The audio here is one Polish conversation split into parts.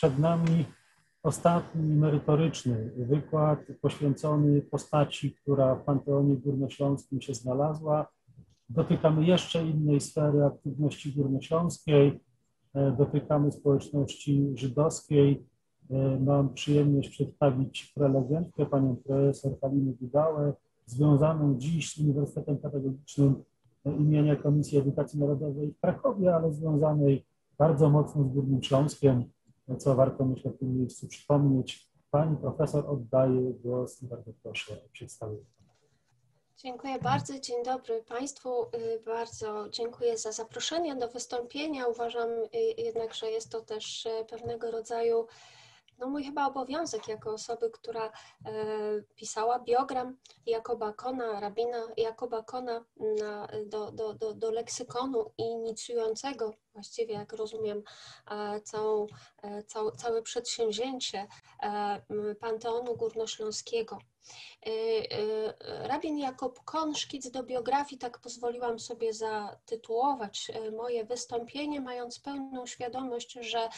przed nami ostatni merytoryczny wykład poświęcony postaci, która w Panteonie Górnośląskim się znalazła. Dotykamy jeszcze innej sfery aktywności górnośląskiej, e, dotykamy społeczności żydowskiej. E, mam przyjemność przedstawić prelegentkę, panią profesor Halinę Dudałę, związaną dziś z Uniwersytetem Pedagogicznym imienia Komisji Edukacji Narodowej w Krakowie, ale związanej bardzo mocno z Górnym Śląskiem, co warto myślę w tym miejscu przypomnieć. Pani profesor oddaje głos i bardzo proszę o przedstawienie. Dziękuję bardzo. Dzień dobry Państwu. Y, bardzo dziękuję za zaproszenie do wystąpienia. Uważam y, jednak, że jest to też y, pewnego rodzaju no mój chyba obowiązek jako osoby, która e, pisała biogram Jakoba Kona, rabina Jakoba Kona na, do, do, do, do leksykonu inicjującego właściwie, jak rozumiem, e, całą, e, całe, całe przedsięwzięcie Panteonu Górnośląskiego. Rabin Jakob Kon, szkic do biografii, tak pozwoliłam sobie zatytułować moje wystąpienie, mając pełną świadomość, że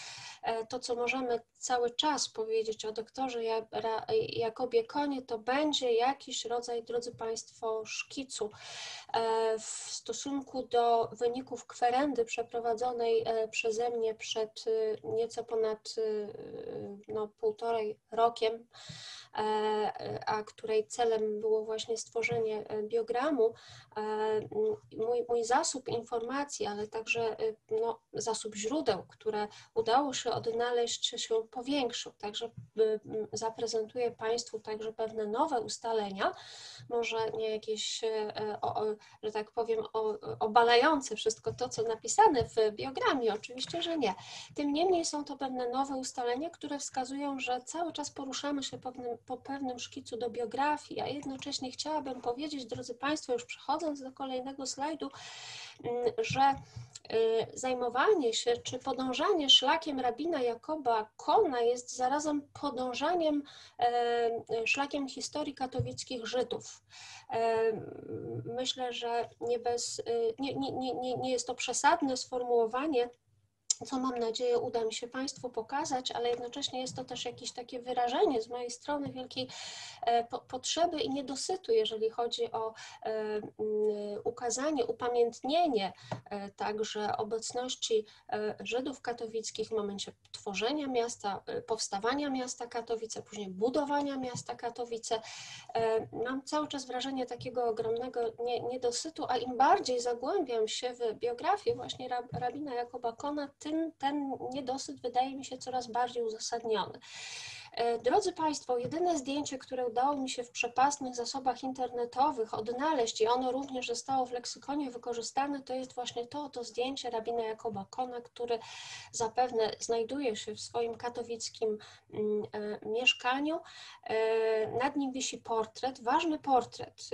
to, co możemy cały czas powiedzieć o doktorze Jakobie Konie, to będzie jakiś rodzaj, drodzy Państwo, szkicu w stosunku do wyników kwerendy przeprowadzonej prowadzonej e, przeze mnie przed e, nieco ponad e, no, półtorej rokiem. E, a której celem było właśnie stworzenie e, biogramu, e, mój, mój zasób informacji, ale także no, zasób źródeł, które udało się odnaleźć, się powiększył. Także zaprezentuję Państwu także pewne nowe ustalenia, może nie jakieś, o, że tak powiem, o, obalające wszystko to, co napisane w biogramie, oczywiście, że nie. Tym niemniej są to pewne nowe ustalenia, które wskazują, że cały czas poruszamy się pewnym, po pewnym szkicu do biografii, a jednocześnie chciałabym powiedzieć, drodzy Państwo, już przechodząc do kolejnego slajdu, mm, że y, zajmowanie się czy podążanie szlakiem rabina Jakoba Kona jest zarazem podążaniem e, szlakiem historii katowickich Żydów. E, myślę, że nie, bez, y, nie, nie, nie, nie jest to przesadne sformułowanie, co mam nadzieję uda mi się Państwu pokazać, ale jednocześnie jest to też jakieś takie wyrażenie z mojej strony wielkiej e, potrzeby i niedosytu, jeżeli chodzi o e, mm, ukazanie, upamiętnienie e, także obecności Żydów katowickich w momencie tworzenia miasta, powstawania miasta Katowice, później budowania miasta Katowice. Mam cały czas wrażenie takiego ogromnego niedosytu, a im bardziej zagłębiam się w biografię właśnie rabina Jakoba Kona, tym tym ten niedosyt wydaje mi się coraz bardziej uzasadniony. E, drodzy Państwo, jedyne zdjęcie, które udało mi się w przepastnych zasobach internetowych odnaleźć i ono również zostało w leksykonie wykorzystane, to jest właśnie to, to zdjęcie rabina Jakoba Kona, który zapewne znajduje się w swoim katowickim mm, e, mieszkaniu. E, nad nim wisi portret, ważny portret,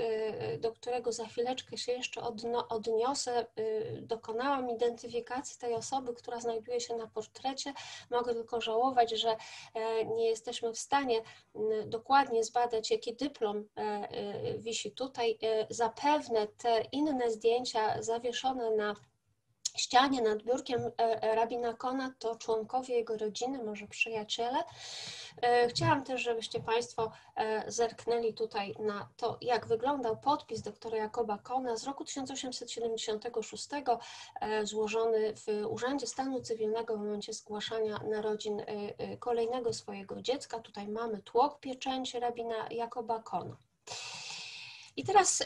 do którego za chwileczkę się jeszcze odniosę. Dokonałam identyfikacji tej osoby, która znajduje się na portrecie. Mogę tylko żałować, że nie jest jesteśmy w stanie dokładnie zbadać, jaki dyplom e, e, wisi tutaj, e, zapewne te inne zdjęcia zawieszone na ścianie nad biurkiem rabina Kona to członkowie jego rodziny, może przyjaciele. Chciałam też, żebyście Państwo zerknęli tutaj na to, jak wyglądał podpis doktora Jakoba Kona z roku 1876, złożony w Urzędzie Stanu Cywilnego w momencie zgłaszania narodzin kolejnego swojego dziecka. Tutaj mamy tłok pieczęci rabina Jakoba Kona. I teraz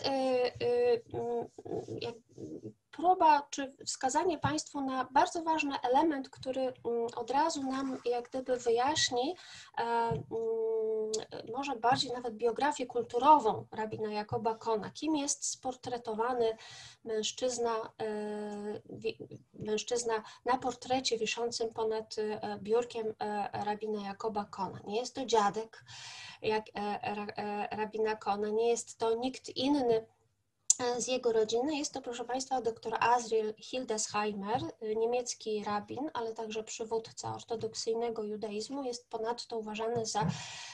próba czy wskazanie Państwu na bardzo ważny element, który mm, od razu nam jak gdyby wyjaśni e, mm, może bardziej nawet biografię kulturową rabina Jakoba Kona. Kim jest sportretowany mężczyzna, e, mężczyzna na portrecie wiszącym ponad e, biurkiem rabina Jakoba Kona. Nie jest to dziadek jak rabina Kona, nie jest to nikt inny z jego rodziny. Jest to, proszę Państwa, dr Azriel Hildesheimer, e, niemiecki rabin, ale także przywódca ortodoksyjnego judaizmu. Jest ponadto uważany za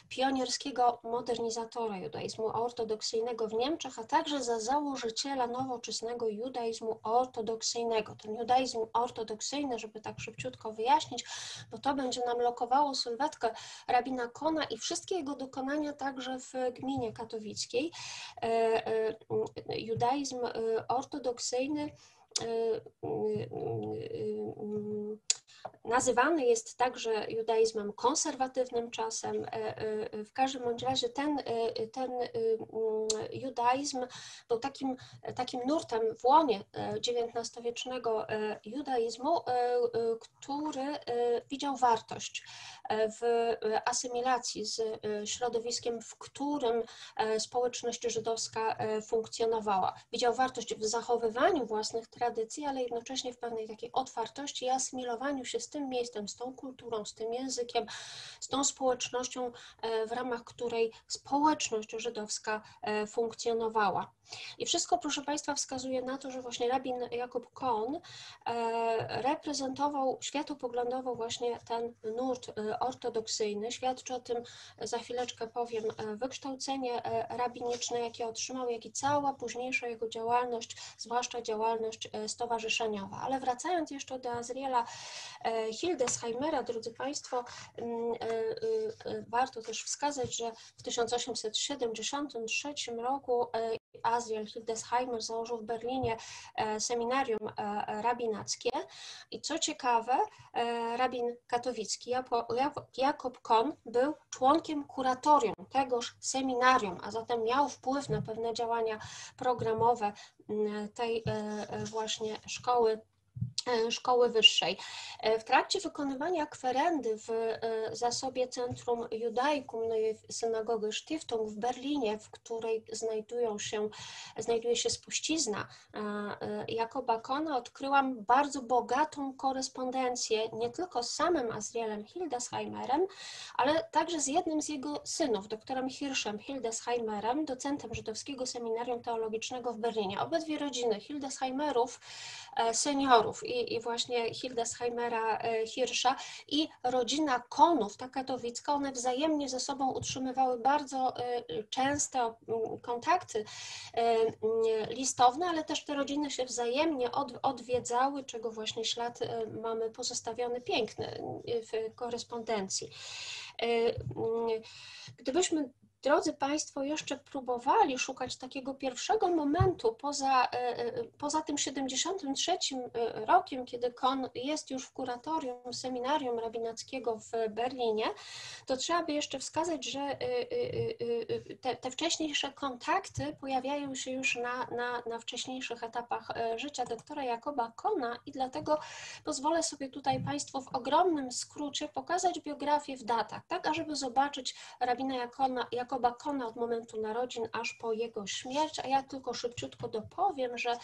pionierskiego modernizatora judaizmu ortodoksyjnego w Niemczech, a także za założyciela nowoczesnego judaizmu ortodoksyjnego. Ten judaizm ortodoksyjny, żeby tak szybciutko wyjaśnić, bo to będzie nam lokowało sylwetkę rabina Kona i wszystkie jego dokonania także w gminie katowickiej e, judaizm y, ortodoksyjny y, y, Nazywany jest także judaizmem konserwatywnym czasem. E, e, w każdym bądź razie ten, e, ten judaizm był takim, takim nurtem w łonie XIX-wiecznego judaizmu, który widział wartość w asymilacji z środowiskiem, w którym społeczność żydowska funkcjonowała. Widział wartość w zachowywaniu własnych tradycji, ale jednocześnie w pewnej takiej otwartości i asymilowaniu się z tym miejscem, z tą kulturą, z tym językiem, z tą społecznością, e, w ramach której społeczność żydowska e, funkcjonowała. I wszystko, proszę Państwa, wskazuje na to, że właśnie rabin Jakub Kohn e, reprezentował światopoglądowo właśnie ten nurt ortodoksyjny. Świadczy o tym, za chwileczkę powiem, wykształcenie rabiniczne, jakie otrzymał, jak i cała późniejsza jego działalność, zwłaszcza działalność stowarzyszeniowa. Ale wracając jeszcze do Azriela Hildesheimera, drodzy Państwo, mm, e, e, warto też wskazać, że w 1873 roku e, Azriel Hildesheimer założył w Berlinie seminarium rabinackie. I co ciekawe, rabin katowicki Jakob Kohn był członkiem kuratorium tegoż seminarium, a zatem miał wpływ na pewne działania programowe tej właśnie szkoły. E, szkoły wyższej. E, w trakcie wykonywania kwerendy w e, zasobie Centrum Judaikum, no synagogy Stiftung w Berlinie, w której znajdują się, znajduje się spuścizna Jakoba Kona, odkryłam bardzo bogatą korespondencję nie tylko z samym Azrielem Hildesheimerem, ale także z jednym z jego synów, doktorem Hirschem Hildesheimerem, docentem żydowskiego seminarium teologicznego w Berlinie. Obydwie rodziny Hildesheimerów, seniorów i i, właśnie Hildesheimera e, Hirscha i rodzina Konów, ta katowicka, one wzajemnie ze sobą utrzymywały bardzo e, częste mm, kontakty e, mm, listowne, ale też te rodziny się wzajemnie odwiedzały, czego właśnie ślad mamy pozostawiony piękny w korespondencji. Mm, gdybyśmy drodzy Państwo, jeszcze próbowali szukać takiego pierwszego momentu poza, e, e, poza tym 73 e, rokiem, kiedy Kon jest już w kuratorium seminarium rabinackiego w Berlinie, to trzeba by jeszcze wskazać, że te, te wcześniejsze kontakty pojawiają się już na, na, na wcześniejszych etapach życia doktora Jakoba Kona i dlatego pozwolę sobie tutaj Państwu w ogromnym skrócie pokazać biografię w datach, tak, ażeby zobaczyć rabina Jakona, Jakoba Kona od momentu narodzin aż po jego śmierć, a ja tylko szybciutko dopowiem, że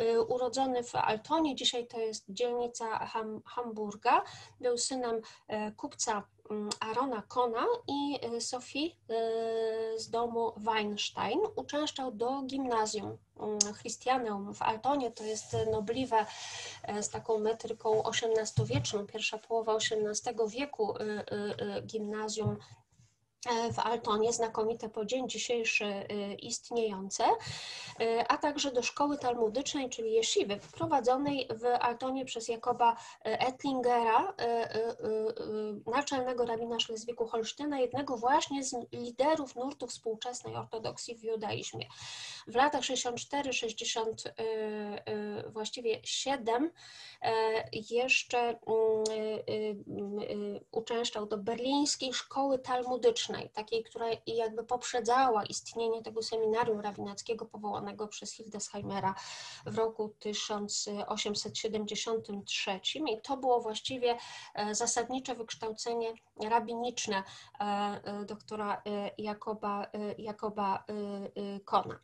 y, urodzony w Altonie, dzisiaj to jest dzielnica Ham, Hamburga, był synem y, kupca mm, Arona Kona i y, Sofii z domu Weinstein. Uczęszczał do gimnazjum mm, Christianeum w Altonie, to jest nobliwe z taką metryką XVIII-wieczną, pierwsza połowa XVIII wieku gimnazjum w Altonie, znakomite po dzień dzisiejszy e, istniejące, e, a także do szkoły talmudycznej, czyli jesziwy, prowadzonej w Altonie przez Jakoba Ettlingera, naczelnego rabina Szlezwiku Holsztyna, jednego właśnie z liderów nurtu współczesnej ortodoksji w judaizmie. W latach 64-60, właściwie 7, jeszcze mm, uczęszczał do berlińskiej szkoły talmudycznej, takiej, która jakby poprzedzała istnienie tego seminarium rabinackiego powołanego przez Hildesheimera w roku 1873 i to było właściwie e, zasadnicze wykształcenie rabiniczne e, e, doktora Jakoba, Jakoba Kona.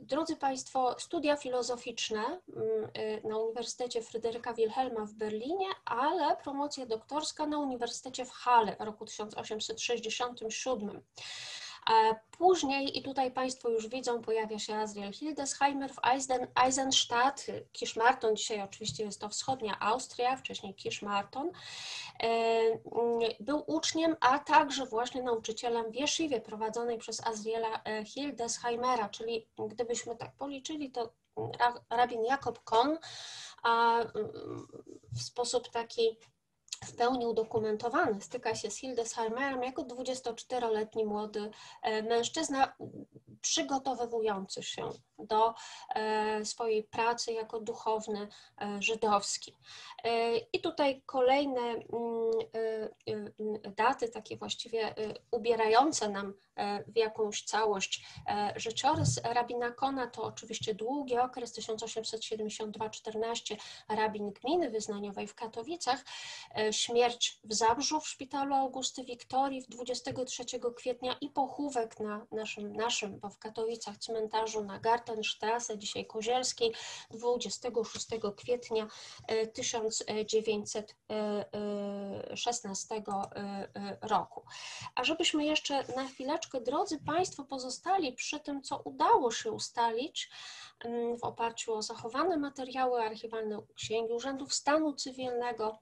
Drodzy Państwo, studia filozoficzne mm, na Uniwersytecie Fryderyka Wilhelma w Berlinie, ale promocja doktorska na Uniwersytecie w Halle w roku 1860 67. Później, i tutaj Państwo już widzą, pojawia się Azriel Hildesheimer w Eisen, Eisenstadt, Kiszmarton, dzisiaj oczywiście jest to wschodnia Austria, wcześniej Kiszmarton. Był uczniem, a także właśnie nauczycielem w Jeszywie prowadzonej przez Azriela Hildesheimera, czyli gdybyśmy tak policzyli, to rabin Jakob Kohn a w sposób taki w pełni udokumentowany styka się z Hildesheimerem jako 24-letni młody e, mężczyzna przygotowywujący się do e, swojej pracy jako duchowny e, żydowski. I tutaj kolejne mm, daty, takie właściwie ubierające nam w jakąś całość. Życiorys rabina Kona to oczywiście długi okres 1872-14 rabin gminy wyznaniowej w Katowicach, śmierć w Zabrzu w szpitalu Augusty Wiktorii 23 kwietnia i pochówek na naszym, naszym bo w Katowicach cmentarzu na Gartenstrasse, dzisiaj Kozielskiej, 26 kwietnia 1916 e, e, e, roku. A żebyśmy jeszcze na chwileczkę, drodzy Państwo, pozostali przy tym, co udało się ustalić w oparciu o zachowane materiały archiwalne Księgi Urzędów Stanu Cywilnego,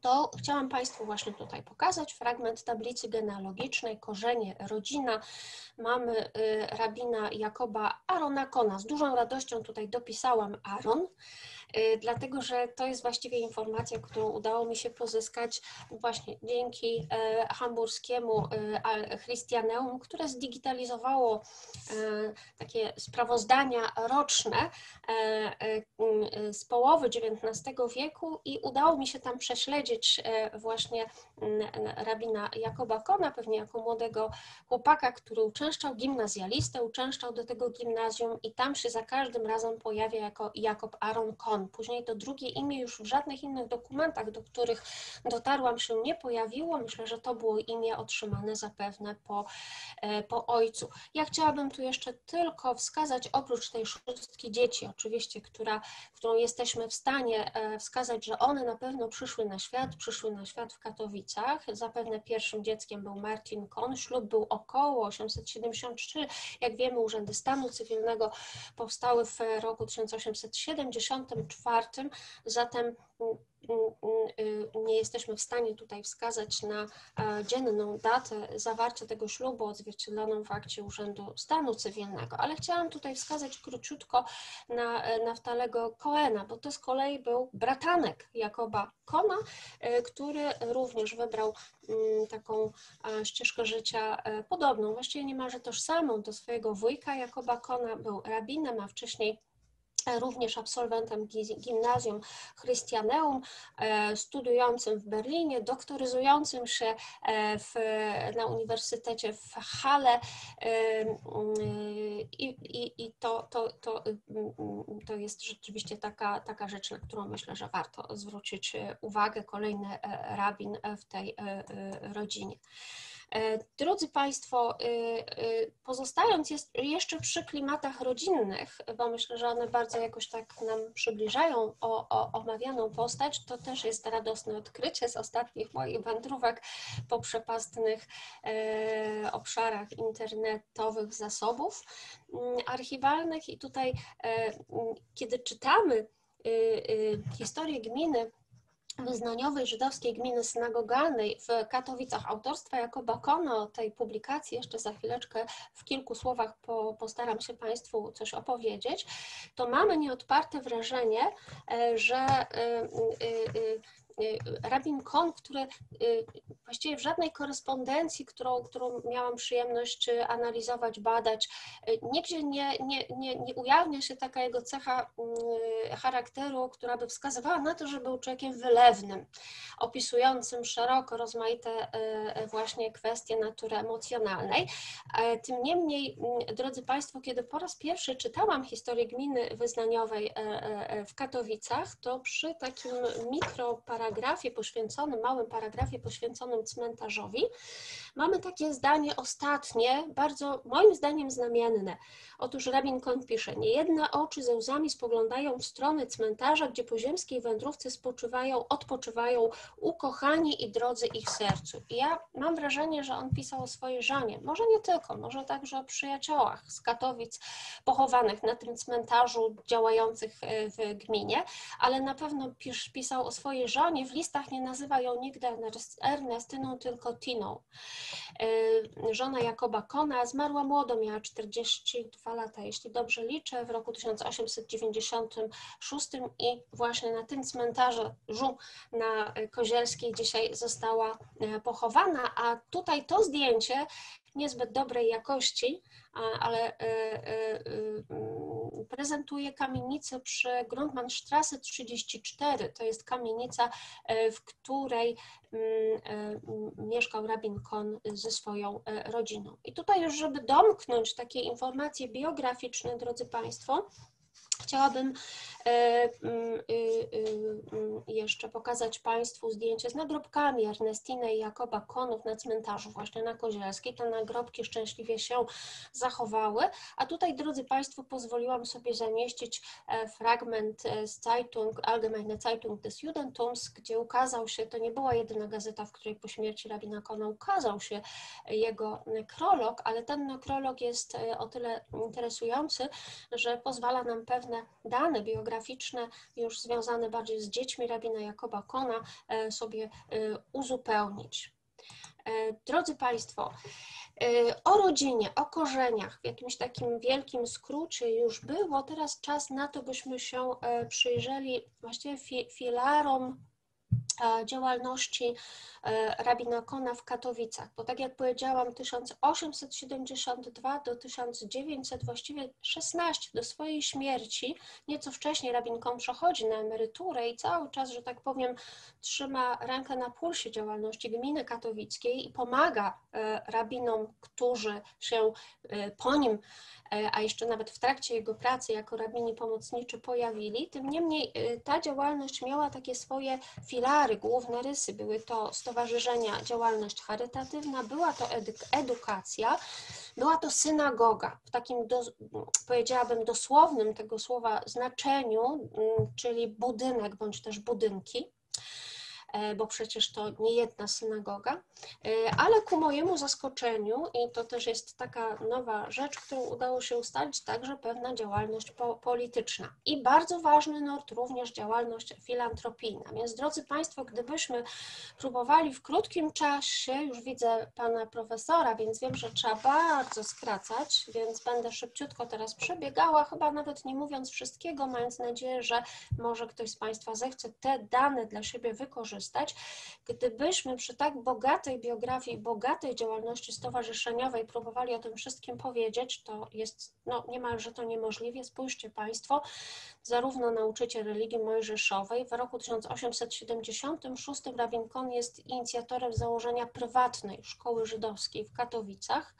to chciałam Państwu właśnie tutaj pokazać fragment tablicy genealogicznej, korzenie, rodzina. Mamy y, rabina Jakoba Arona Kona. Z dużą radością tutaj dopisałam Aaron. Y, dlatego że to jest właściwie informacja, którą udało mi się pozyskać właśnie dzięki e, hamburskiemu e, Christianeum, które zdigitalizowało e, takie sprawozdania roczne z połowy XIX wieku i udało mi się tam prześledzić właśnie rabina Jakoba Kona, pewnie jako młodego chłopaka, który uczęszczał, gimnazjalistę, uczęszczał do tego gimnazjum i tam się za każdym razem pojawia jako Jakob Aaron Kon. Później to drugie imię już w żadnych innych dokumentach, do których dotarłam się nie pojawiło. Myślę, że to było imię otrzymane zapewne po, e, po ojcu. Ja chciałabym tu jeszcze tylko wskazać, oprócz tej szóstki dzieci, oczywiście, która, którą jesteśmy w stanie e, wskazać, że one na pewno przyszły na świat, przyszły na świat w Katowicach. Zapewne pierwszym dzieckiem był Martin Kohn. Ślub był około 873. Jak wiemy, urzędy stanu cywilnego powstały w roku 1874 zatem mm, mm, mm, nie jesteśmy w stanie tutaj wskazać na e, dzienną datę zawarcia tego ślubu odzwierciedloną w akcie Urzędu Stanu Cywilnego, ale chciałam tutaj wskazać króciutko na e, Naftalego Koena, bo to z kolei był bratanek Jakoba Kona, e, który również wybrał taką ścieżkę życia podobną, właściwie niemalże tożsamą do swojego wujka. Jakoba Kona, był rabinem, a wcześniej również absolwentem gimnazjum Christianeum, e, studiującym w Berlinie, doktoryzującym się e, w, na Uniwersytecie w Halle e, i, i, i to, to, to, to jest rzeczywiście taka, taka rzecz, na którą myślę, że warto zwrócić uwagę. Kolejny rabin w tej rodzinie. E, drodzy Państwo, e, e, pozostając jeszcze przy klimatach rodzinnych, bo myślę, że one bardzo jakoś tak nam przybliżają o, o omawianą postać, to też jest radosne odkrycie z ostatnich moich wędrówek po przepastnych obszarach internetowych zasobów mm, archiwalnych. I tutaj, mm, kiedy czytamy historię gminy, wyznaniowej żydowskiej gminy synagogalnej w Katowicach autorstwa Jakoba Kona. O tej publikacji jeszcze za chwileczkę w kilku słowach po, postaram się Państwu coś opowiedzieć, to mamy nieodparte wrażenie, e, że y, Y, rabin Kohn, który y, właściwie w żadnej korespondencji, którą, którą miałam przyjemność y, analizować, badać, nigdzie nie, nie, nie, nie ujawnia się taka jego cecha charakteru, która by wskazywała na to, że był człowiekiem wylewnym, opisującym szeroko rozmaite właśnie kwestie natury emocjonalnej. Tym niemniej, drodzy Państwo, kiedy po raz pierwszy czytałam historię gminy wyznaniowej w Katowicach, to przy takim mikroparagrafie paragrafie poświęconym, małym paragrafie poświęconym cmentarzowi, mamy takie zdanie ostatnie, bardzo moim zdaniem znamienne. Otóż rabin Kohn pisze, niejedne oczy ze łzami spoglądają w stronę cmentarza, gdzie po ziemskiej wędrówce spoczywają, odpoczywają ukochani i drodzy ich sercu. I ja mam wrażenie, że on pisał o swojej żonie, może nie tylko, może także o przyjaciołach z Katowic pochowanych na tym cmentarzu działających e, w gminie, ale na pewno pisał o swojej żonie, w listach nie nazywa ją nigdy Ernestyną, tylko Tiną. E, żona Jakoba Kona zmarła młodo, miała 42 lata, jeśli dobrze liczę, w roku 1896 i właśnie na tym cmentarzu na Kozielskiej dzisiaj została e, pochowana, a tutaj to zdjęcie niezbyt dobrej jakości, ale e, prezentuje kamienicę przy Grundmannstrasse 34. To jest kamienica, w której mieszkał rabin Kohn ze swoją rodziną. I tutaj już, żeby domknąć takie informacje biograficzne, drodzy Państwo, Chciałabym e, mm, y, y, mm, jeszcze pokazać Państwu zdjęcie z nagrobkami Ernestiny i Jakoba Konów na cmentarzu właśnie na Kozielskiej. Te nagrobki szczęśliwie się zachowały, a tutaj, drodzy Państwo, pozwoliłam sobie zamieścić e, fragment e, z Zeitung, Allgemeine Zeitung des Judentums, gdzie ukazał się, to nie była jedyna gazeta, w której po śmierci rabina Kona ukazał się jego nekrolog, ale ten nekrolog jest o tyle interesujący, że pozwala nam pewne dane biograficzne, już związane bardziej z dziećmi rabina Jakoba Kona, e, sobie e, uzupełnić. E, drodzy Państwo, o rodzinie, o korzeniach w jakimś takim wielkim skrócie już było. Teraz czas na to, byśmy się przyjrzeli właściwie filarom działalności e, rabina Kona w Katowicach, bo tak jak powiedziałam 1872 do 1900, właściwie 16 do swojej śmierci, nieco wcześniej rabin Kon przechodzi na emeryturę i cały czas, że tak powiem, trzyma rękę na pulsie działalności gminy katowickiej i pomaga e, rabinom, którzy się e, po nim E, a jeszcze nawet w trakcie jego pracy jako rabini pomocniczy pojawili. Tym niemniej e, ta działalność miała takie swoje filary, główne rysy. Były to stowarzyszenia, działalność charytatywna, była to edukacja, była to synagoga w takim, do, powiedziałabym, dosłownym tego słowa znaczeniu, czyli budynek bądź też budynki. E, bo przecież to nie jedna synagoga, e, ale ku mojemu zaskoczeniu, i to też jest taka nowa rzecz, którą udało się ustalić, także pewna działalność po polityczna. I bardzo ważny nurt również działalność filantropijna. Więc drodzy Państwo, gdybyśmy próbowali w krótkim czasie, już widzę Pana Profesora, więc wiem, że trzeba bardzo skracać, więc będę szybciutko teraz przebiegała, chyba nawet nie mówiąc wszystkiego, mając nadzieję, że może ktoś z Państwa zechce te dane dla siebie wykorzystać wykorzystać, gdybyśmy przy tak bogatej biografii, bogatej działalności stowarzyszeniowej próbowali o tym wszystkim powiedzieć, to jest no, niemalże to niemożliwe. Spójrzcie Państwo, zarówno nauczyciel religii mojżeszowej w roku 1876 Rabin Kon jest inicjatorem założenia prywatnej szkoły żydowskiej w Katowicach.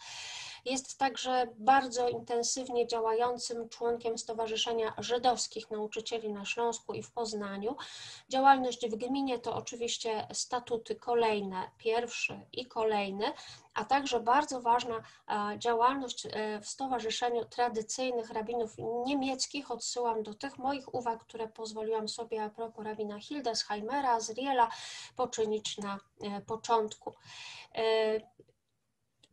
Jest także bardzo intensywnie działającym członkiem Stowarzyszenia Żydowskich Nauczycieli na Śląsku i w Poznaniu. Działalność w gminie to oczywiście statuty kolejne, pierwszy i kolejny, a także bardzo ważna e, działalność e, w Stowarzyszeniu Tradycyjnych Rabinów Niemieckich. Odsyłam do tych moich uwag, które pozwoliłam sobie a propos rabina Hildesheimera z Riela poczynić na e, początku.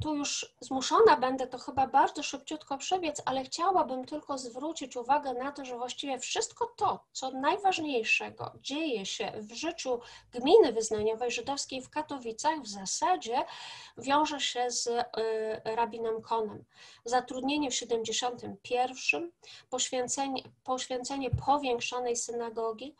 Tu już zmuszona będę to chyba bardzo szybciutko przebiec, ale chciałabym tylko zwrócić uwagę na to, że właściwie wszystko to, co najważniejszego dzieje się w życiu gminy wyznaniowej żydowskiej w Katowicach, w zasadzie wiąże się z y, rabinem Konem. Zatrudnienie w 71, poświęcenie, poświęcenie powiększonej synagogi,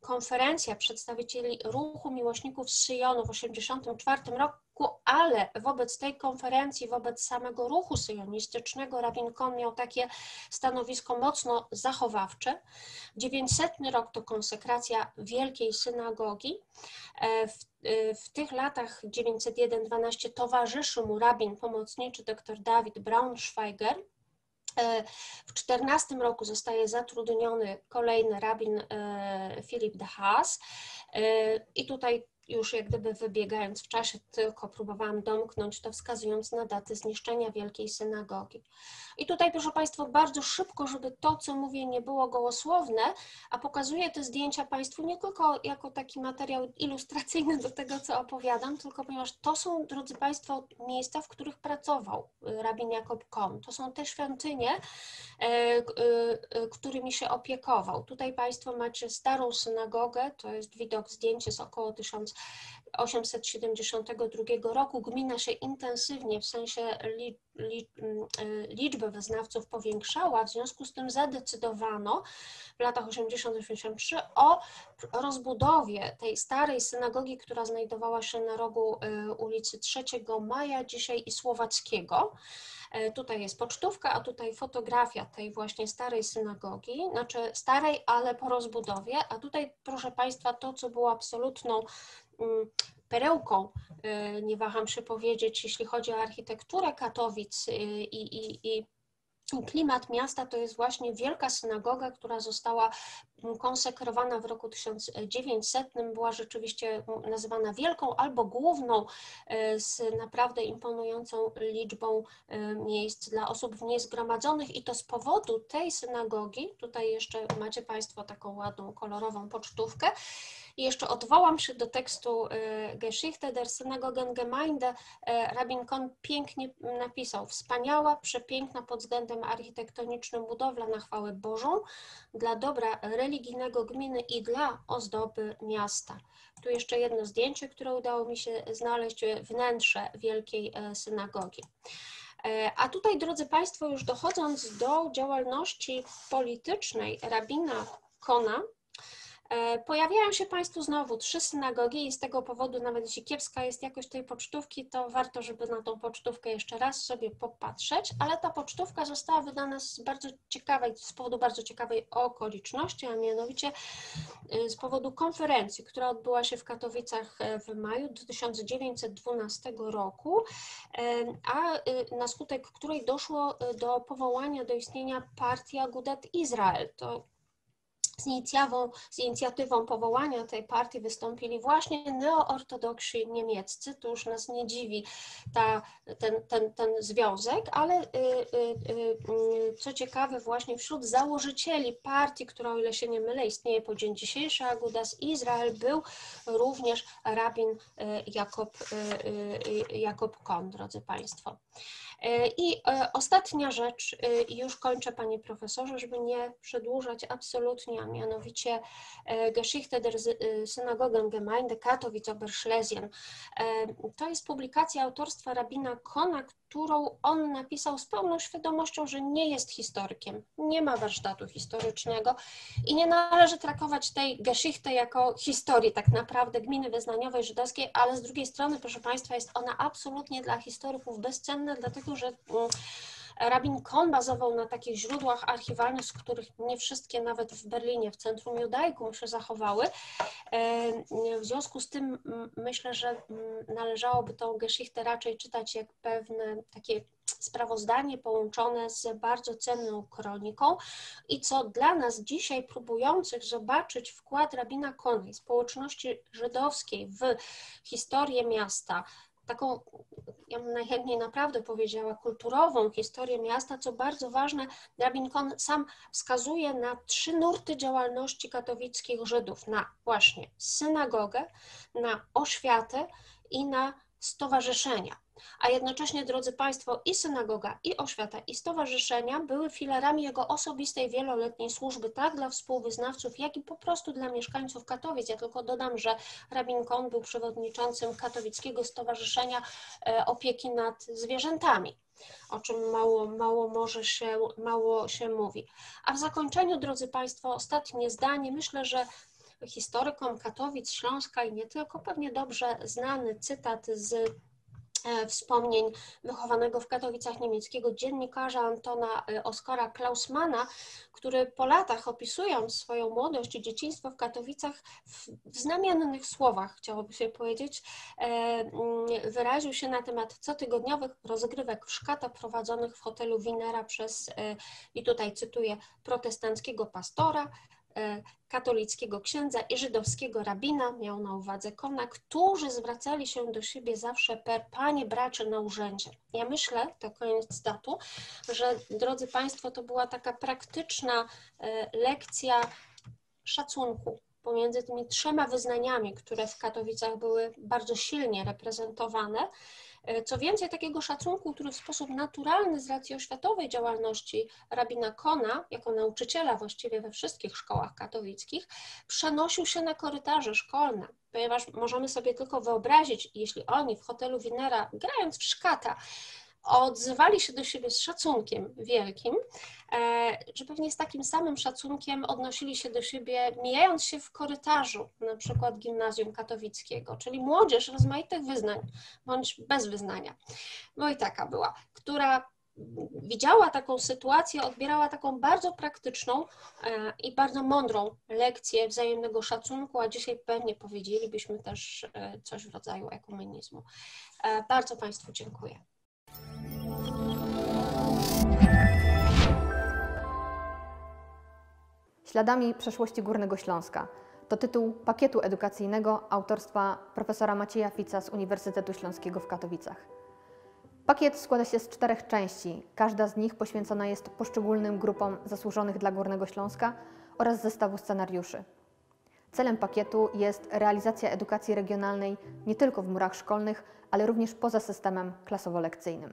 konferencja przedstawicieli ruchu miłośników Syjonu w 84 roku, ale wobec tej konferencji, wobec samego ruchu syjonistycznego Rabin Kon miał takie stanowisko mocno zachowawcze. 900 rok to konsekracja Wielkiej Synagogi. E, w, e, w tych latach 901-12 towarzyszył mu rabin pomocniczy dr Dawid Braunschweiger, W 14 roku zostaje zatrudniony kolejny rabin Filip de Haas. I tutaj już jak gdyby wybiegając w czasie, tylko próbowałam domknąć to wskazując na datę zniszczenia Wielkiej Synagogi. I tutaj, proszę Państwa, bardzo szybko, żeby to, co mówię, nie było gołosłowne, a pokazuję te zdjęcia Państwu nie tylko jako taki materiał ilustracyjny do tego, co opowiadam, tylko ponieważ to są, drodzy Państwo, miejsca, w których pracował y, rabin Jakob Kohn. To są te świątynie, e, e, którymi się opiekował. Tutaj Państwo macie starą synagogę, to jest widok, zdjęcie z około 1000 1872 roku gmina się intensywnie, w sensie mm, liczby wyznawców powiększała, w związku z tym zadecydowano w latach 80-83 o rozbudowie tej starej synagogi, która znajdowała się na rogu y, ulicy 3 Maja, dzisiaj i Słowackiego. E, tutaj jest pocztówka, a tutaj fotografia tej właśnie starej synagogi, znaczy starej, ale po rozbudowie, a tutaj proszę Państwa to, co było absolutną perełką, y, nie waham się powiedzieć, jeśli chodzi o architekturę Katowic y, i, i, i klimat miasta to jest właśnie wielka synagoga, która została konsekrowana w roku 1900, była rzeczywiście nazywana wielką albo główną z naprawdę imponującą liczbą miejsc dla osób w niej zgromadzonych i to z powodu tej synagogi, tutaj jeszcze macie Państwo taką ładną kolorową pocztówkę, i jeszcze odwołam się do tekstu e, Geschichte der Synagogengemeinde. Rabin Kohn pięknie napisał, wspaniała, przepiękna pod względem architektonicznym budowla na chwałę Bożą, dla dobra religijnego gminy i dla ozdoby miasta. Tu jeszcze jedno zdjęcie, które udało mi się znaleźć, wnętrze Wielkiej e, Synagogi. E, a tutaj, drodzy Państwo, już dochodząc do działalności politycznej rabina Kona, E, pojawiają się Państwu znowu trzy synagogi i z tego powodu, nawet jeśli kiepska jest jakość tej pocztówki, to warto, żeby na tą pocztówkę jeszcze raz sobie popatrzeć, ale ta pocztówka została wydana z bardzo ciekawej, z powodu bardzo ciekawej okoliczności, a mianowicie e, z powodu konferencji, która odbyła się w Katowicach e, w maju 1912 roku, a na skutek której doszło do powołania, do istnienia partii Agudat Izrael. To z inicjatywą, z inicjatywą powołania tej partii wystąpili właśnie neoortodoksi niemieccy. To już nas nie dziwi ta, ten, ten, ten związek, ale y, y, y, co ciekawe, właśnie wśród założycieli partii, która o ile się nie mylę, istnieje po dzień dzisiejszy, Agudas Izrael, był również rabin Jakob, Jakob Kohn, drodzy Państwo. E, I e, ostatnia rzecz, e, już kończę Panie Profesorze, żeby nie przedłużać absolutnie, a mianowicie Geschichte der Synagogengemeinde Katowice-Oberschlesien. To jest publikacja autorstwa rabina Kona, którą on napisał z pełną świadomością, że nie jest historykiem, nie ma warsztatu historycznego i nie należy traktować tej Geschichte jako historii tak naprawdę gminy wyznaniowej żydowskiej, ale z drugiej strony, proszę Państwa, jest ona absolutnie dla historyków bezcenna, dlatego że mm, Rabin Kohn bazował na takich źródłach archiwalnych, z których nie wszystkie nawet w Berlinie, w Centrum Judaikum się zachowały. W związku z tym myślę, że należałoby tą Geschichte raczej czytać jak pewne takie sprawozdanie połączone z bardzo cenną kroniką i co dla nas dzisiaj próbujących zobaczyć wkład rabina Kona społeczności żydowskiej w historię miasta, taką, ja bym najchętniej naprawdę powiedziała, kulturową historię miasta, co bardzo ważne, Rabin Kohn sam wskazuje na trzy nurty działalności katowickich Żydów, na właśnie synagogę, na oświatę i na stowarzyszenia a jednocześnie, drodzy Państwo, i synagoga, i oświata, i stowarzyszenia były filarami jego osobistej, wieloletniej służby, tak dla współwyznawców, jak i po prostu dla mieszkańców Katowic. Ja tylko dodam, że rabin Kohn był przewodniczącym Katowickiego Stowarzyszenia e, Opieki nad Zwierzętami o czym mało, mało może się, mało się mówi. A w zakończeniu, drodzy Państwo, ostatnie zdanie. Myślę, że historykom Katowic, Śląska i nie tylko pewnie dobrze znany cytat z e, wspomnień wychowanego w Katowicach niemieckiego dziennikarza Antona e, Oskara Klausmana, który po latach opisując swoją młodość i dzieciństwo w Katowicach w, znamiennych słowach, chciałoby się powiedzieć, e, mm, wyraził się na temat cotygodniowych rozgrywek w szkata prowadzonych w hotelu Winera przez, i tutaj cytuję, protestanckiego pastora, katolickiego księdza i żydowskiego rabina, miał na uwadze Kona, którzy zwracali się do siebie zawsze per panie bracie na urzędzie. Ja myślę, to koniec cytatu, że drodzy Państwo, to była taka praktyczna e, lekcja szacunku pomiędzy tymi trzema wyznaniami, które w Katowicach były bardzo silnie reprezentowane E, co więcej, takiego szacunku, który w sposób naturalny z racji oświatowej działalności rabina Kona, jako nauczyciela właściwie we wszystkich szkołach katowickich, przenosił się na korytarze szkolne, ponieważ możemy sobie tylko wyobrazić, jeśli oni w hotelu Winera, grając w szkata, odzywali się do siebie z szacunkiem wielkim, e, że pewnie z takim samym szacunkiem odnosili się do siebie, mijając się w korytarzu, na przykład gimnazjum katowickiego, czyli młodzież rozmaitych wyznań, bądź bez wyznania. No i taka była, która widziała taką sytuację, odbierała taką bardzo praktyczną e, i bardzo mądrą lekcję wzajemnego szacunku, a dzisiaj pewnie powiedzielibyśmy też e, coś w rodzaju ekumenizmu. Bardzo Państwu dziękuję. Śladami przeszłości Górnego Śląska. To tytuł pakietu edukacyjnego autorstwa profesora Macieja Fica z Uniwersytetu Śląskiego w Katowicach. Pakiet składa się z czterech części. Każda z nich poświęcona jest poszczególnym grupom zasłużonych dla Górnego Śląska oraz zestawu scenariuszy. Celem pakietu jest realizacja edukacji regionalnej nie tylko w murach szkolnych, ale również poza systemem klasowo-lekcyjnym.